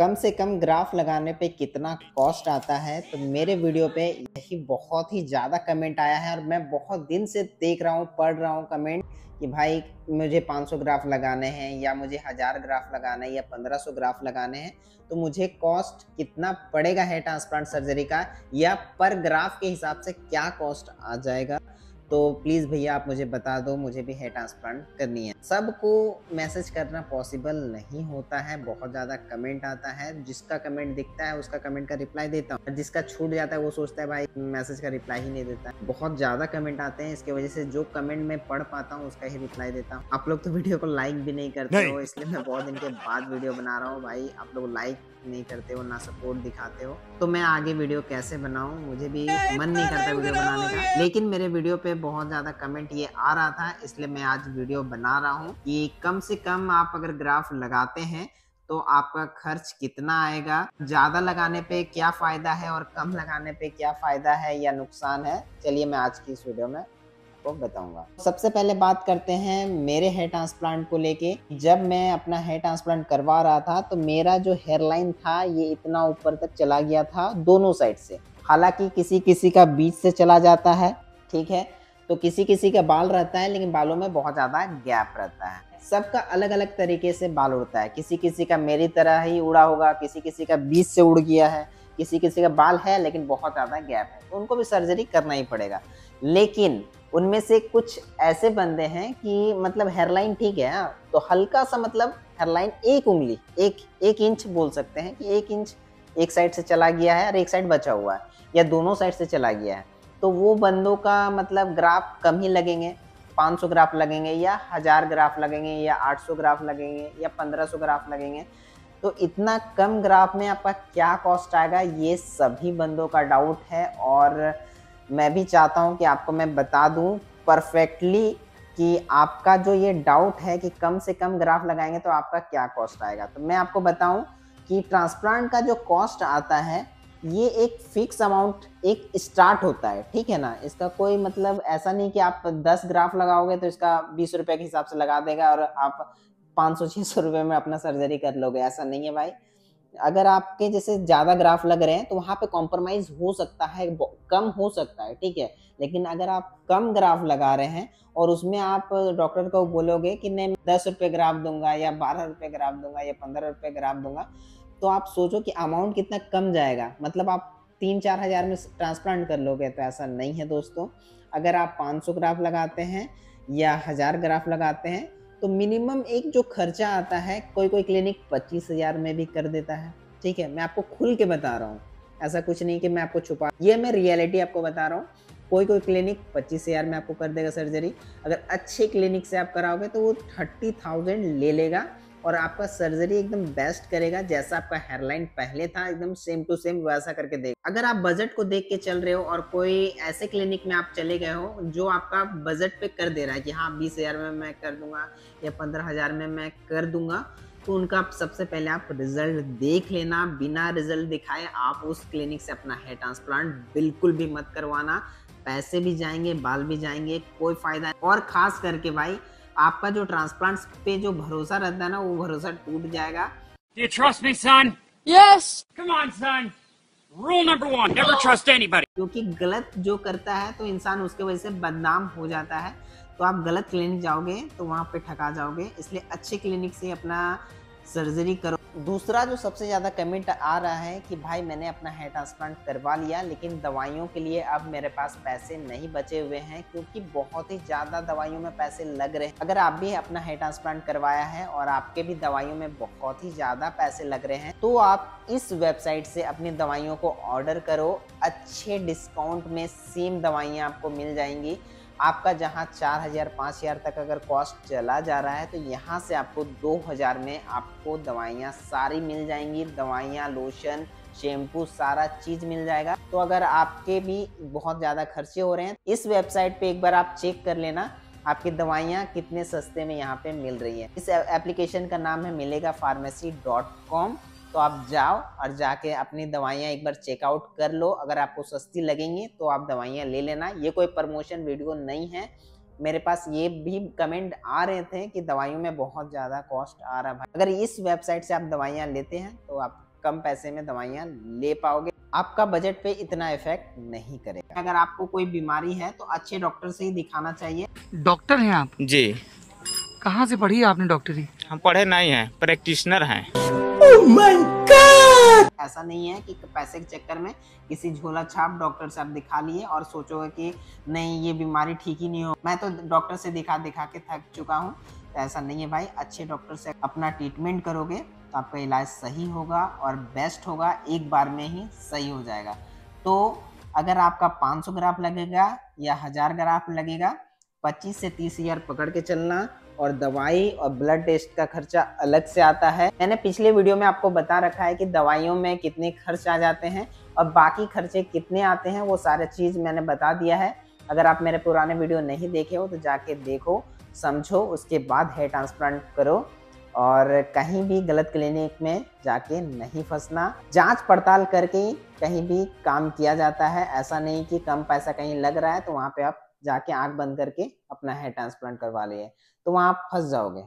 कम से कम ग्राफ लगाने पे कितना कॉस्ट आता है तो मेरे वीडियो पे यही बहुत ही ज़्यादा कमेंट आया है और मैं बहुत दिन से देख रहा हूँ, पढ़ रहा हूँ कमेंट कि भाई मुझे 500 ग्राफ लगाने हैं या मुझे हज़ार ग्राफ लगाने हैं या 1500 ग्राफ लगाने हैं तो मुझे कॉस्ट कितना पड़ेगा है ट्रांसप्लांट सर्जरी का या पर ग्राफ के हिसाब से क्या कॉस्ट आ जाएगा? तो प्लीज़ भैया आप मुझे बता दो मुझे भी हेयर ट्रांसप्लांट करनी है। सबको मैसेज करना पॉसिबल नहीं होता है बहुत ज़्यादा कमेंट आता है जिसका कमेंट दिखता है उसका कमेंट का रिप्लाई देता हूँ। जिसका छूट जाता है वो सोचता है भाई मैसेज का रिप्लाई ही नहीं देता बहुत ज़्यादा कमेंट आते हैं इसकी वजह से जो कमेंट मैं पढ़ पाता हूँ उसका ही रिप्लाई देता हूँ। आप लोग तो वीडियो को लाइक भी नहीं करते हो इसलिए मैं बहुत दिन के बाद वीडियो बना रहा हूँ। भाई आप लोग लाइक नहीं करते हो ना सपोर्ट दिखाते हो। तो मैं आगे वीडियो कैसे बनाऊँ मुझे भी मन नहीं करता वीडियो बनाने का। लेकिन मेरे वीडियो पे बहुत ज़्यादा कमेंट ये आ रहा था, इसलिए मैं आज वीडियो बना रहा हूँ। कि कम से कम आप अगर ग्राफ लगाते हैं तो आपका खर्च कितना आएगा? ज़्यादा लगाने पे क्या फ़ायदा है और कम लगाने पे क्या फ़ायदा है या नुकसान है? चलिए मैं आज की इस वीडियो में आपको बताऊँगा। सबसे पहले बात करते हैं मेरे हेयर ट्रांसप्लांट को लेके। जब मैं अपना हेयर ट्रांसप्लांट करवा रहा था तो मेरा जो हेयर लाइन था, ये इतना ऊपर तक चला गया था दोनों साइड से। हालाँकि किसी किसी का बीच से चला जाता है, ठीक है? तो किसी किसी का बाल रहता है लेकिन बालों में बहुत ज़्यादा गैप रहता है। सबका अलग अलग तरीके से बाल उड़ता है। किसी किसी का मेरी तरह ही उड़ा होगा किसी किसी का बीच से उड़ गया है किसी किसी का बाल है लेकिन बहुत ज़्यादा गैप है। तो उनको भी सर्जरी करना ही पड़ेगा। लेकिन उनमें से कुछ ऐसे बंदे हैं कि मतलब हेयरलाइन ठीक है हाँ, तो हल्का सा मतलब हेयरलाइन एक उंगली एक एक इंच बोल सकते हैं कि एक इंच एक साइड से चला गया है और एक साइड बचा हुआ है या दोनों साइड से चला गया है। तो वो बंदों का मतलब ग्राफ कम ही लगेंगे 500 ग्राफ लगेंगे या हज़ार ग्राफ लगेंगे या 800 ग्राफ लगेंगे या 1500 ग्राफ लगेंगे। तो इतना कम ग्राफ में आपका क्या कॉस्ट आएगा, ये सभी बंदों का डाउट है और मैं भी चाहता हूँ कि आपको मैं बता दूँ परफेक्टली कि आपका जो ये डाउट है कि कम से कम ग्राफ लगाएँगे तो आपका क्या कॉस्ट आएगा। तो मैं आपको बताऊँ कि ट्रांसप्लांट का जो कॉस्ट आता है ये एक फिक्स अमाउंट एक स्टार्ट होता है, ठीक है ना? इसका कोई मतलब ऐसा नहीं कि आप 10 ग्राफ लगाओगे तो इसका बीस रुपए के हिसाब से लगा देगा और आप पाँच सौ छः सौ रुपये में अपना सर्जरी कर लोगे। ऐसा नहीं है भाई। अगर आपके जैसे ज़्यादा ग्राफ लग रहे हैं तो वहाँ पे कॉम्प्रोमाइज़ हो सकता है कम हो सकता है, ठीक है? लेकिन अगर आप कम ग्राफ लगा रहे हैं और उसमें आप डॉक्टर को बोलोगे कि नहीं दस रुपये ग्राफ दूँगा या बारह रुपये ग्राफ दूँगा या पंद्रह रुपये ग्राफ दूँगा तो आप सोचो कि अमाउंट कितना कम जाएगा। मतलब आप तीन चार हज़ार में ट्रांसप्लांट कर लोगे तो ऐसा नहीं है दोस्तों। अगर आप पाँच सौ ग्राफ लगाते हैं या हज़ार ग्राफ लगाते हैं तो मिनिमम एक जो खर्चा आता है कोई कोई क्लिनिक पच्चीस हज़ार में भी कर देता है। ठीक है, मैं आपको खुल के बता रहा हूँ। ऐसा कुछ नहीं कि मैं आपको छुपा, ये मैं रियलिटी आपको बता रहा हूँ। कोई कोई क्लिनिक पच्चीस हज़ार में आपको कर देगा सर्जरी अगर अच्छे क्लिनिक से आप कराओगे तो वो थर्टी थाउज़ेंड ले लेगा। और आपका सर्जरी एकदम बेस्ट करेगा, जैसा आपका हेयरलाइन पहले था, एकदम सेम टू सेम वैसा करके देगा। अगर आप बजट को देख के चल रहे हो और कोई ऐसे क्लिनिक में आप चले गए हो, जो आपका बजट पे कर दे रहा है कि हाँ बीस हज़ार में मैं कर दूँगा या पंद्रह हज़ार में मैं कर दूँगा तो उनका सबसे पहले आप रिज़ल्ट देख लेना, बिना रिज़ल्ट दिखाए आप उस क्लिनिक से अपना हेयर ट्रांसप्लांट बिल्कुल भी मत करवाना। पैसे भी जाएँगे, बाल भी जाएँगे, कोई फ़ायदा और खास करके भाई आपका जो ट्रांसप्लांट पे जो भरोसा रहता है ना वो भरोसा टूट जाएगा Do you trust me, son? Yes. Come on, son. Rule number one: never trust anybody. क्योंकि गलत जो करता है तो इंसान उसके वजह से बदनाम हो जाता है तो आप गलत क्लिनिक जाओगे तो वहाँ पे ठका जाओगे इसलिए अच्छे क्लिनिक से अपना सर्जरी करो। दूसरा जो सबसे ज़्यादा कमेंट आ रहा है कि भाई मैंने अपना हेयर ट्रांसप्लांट करवा लिया, लेकिन दवाइयों के लिए अब मेरे पास पैसे नहीं बचे हुए हैं, क्योंकि बहुत ही ज़्यादा दवाइयों में पैसे लग रहे हैं। अगर आप भी अपना हेयर ट्रांसप्लांट करवाया है और आपके भी दवाइयों में बहुत ही ज़्यादा पैसे लग रहे हैं तो आप इस वेबसाइट से अपनी दवाइयों को ऑर्डर करो। अच्छे डिस्काउंट में सेम दवाइयाँ आपको मिल जाएँगी। आपका जहाँ चार हज़ार, पाँच हज़ार तक अगर कॉस्ट चला जा रहा है तो यहाँ से आपको दो हज़ार में आपको दवाइयाँ सारी मिल जाएँगी। दवाइयाँ लोशन शैम्पू सारा चीज़ मिल जाएगा। तो अगर आपके भी बहुत ज़्यादा खर्चे हो रहे हैं, इस वेबसाइट पे एक बार आप चेक कर लेना, आपकी दवाइयाँ कितने सस्ते में यहाँ पे मिल रही है। इस एप्लीकेशन का नाम है मिलेगा फार्मेसी डॉट कॉम तो आप जाओ और जाके अपनी दवाइयाँ एक बार चेकआउट कर लो। अगर आपको सस्ती लगेंगी तो आप दवाइयाँ ले लेना। ये कोई प्रमोशन वीडियो नहीं है। मेरे पास ये भी कमेंट आ रहे थे कि दवाइयों में बहुत ज़्यादा कॉस्ट आ रहा है अगर इस वेबसाइट से आप दवाइयाँ लेते हैं तो आप कम पैसे में दवाइयाँ ले पाओगे। आपका बजट पे इतना इफ़ेक्ट नहीं करेगा। अगर आपको कोई बीमारी है तो अच्छे डॉक्टर से ही दिखाना चाहिए। डॉक्टर हैं आप? जी। कहाँ से पढ़ी आपने डॉक्टरी हम पढ़े नहीं हैं प्रैक्टिशनर हैं। ऐसा नहीं है कि पैसे के चक्कर में किसी झोला छाप डॉक्टर से आप दिखा लिए और सोचोगे कि नहीं, ये बीमारी ठीक ही नहीं हो। मैं तो डॉक्टर से दिखा दिखा के थक चुका हूँ। तो ऐसा नहीं है भाई, अच्छे डॉक्टर से अपना ट्रीटमेंट करोगे तो आपका इलाज सही होगा और बेस्ट होगा, एक बार में ही सही हो जाएगा। तो अगर आपका 500 ग्राफ लगेगा या हज़ार ग्राफ लगेगा 25 से 30 हज़ार पकड़ के चलना और दवाई और ब्लड टेस्ट का खर्चा अलग से आता है। मैंने पिछले वीडियो में आपको बता रखा है कि दवाइयों में कितने खर्च आ जाते हैं और बाकी खर्चे कितने आते हैं, वो सारे चीज़ मैंने बता दिया है। अगर आप मेरे पुराने वीडियो नहीं देखे हो तो जाके देखो, समझो, उसके बाद हेयर ट्रांसप्लांट करो और कहीं भी गलत क्लिनिक में जाके नहीं फंसना। जाँच पड़ताल करके कहीं भी काम किया जाता है। ऐसा नहीं कि कम पैसा कहीं लग रहा है तो वहाँ पे आप जाके आँख बंद करके अपना हेयर ट्रांसप्लांट करवा लिए। तो वहाँ आप फंस जाओगे